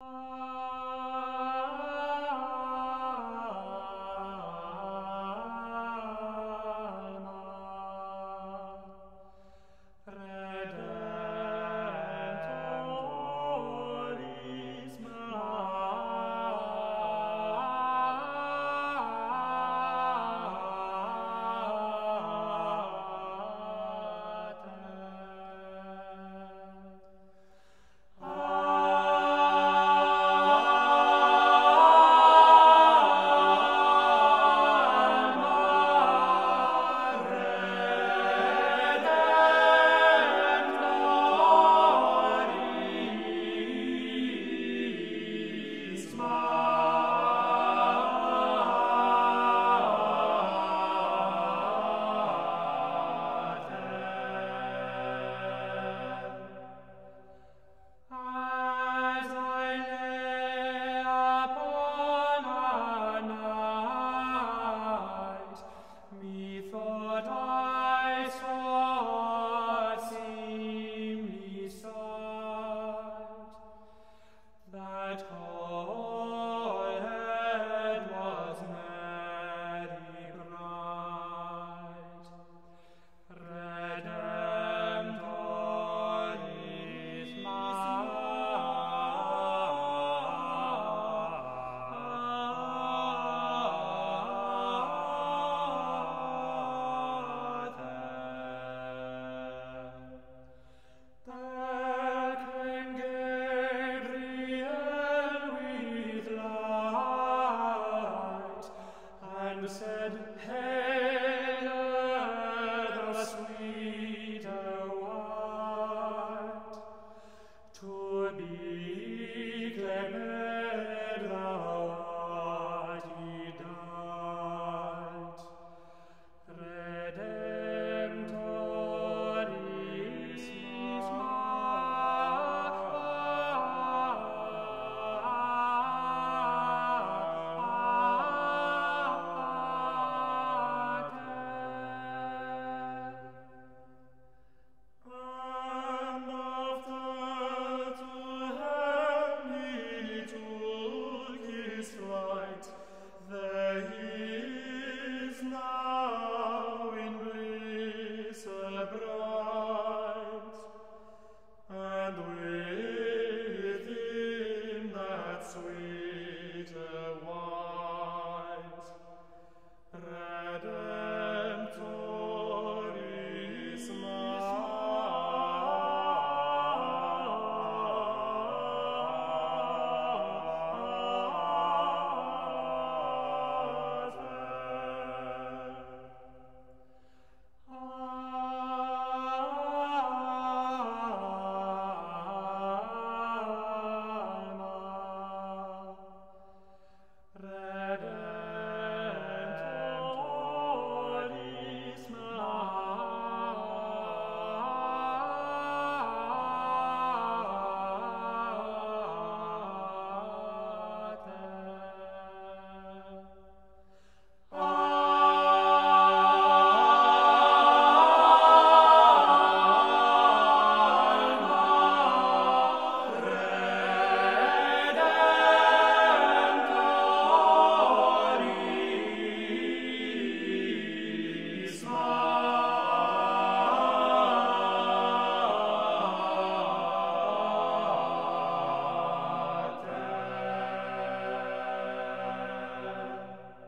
Uh... As